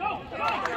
Go, go.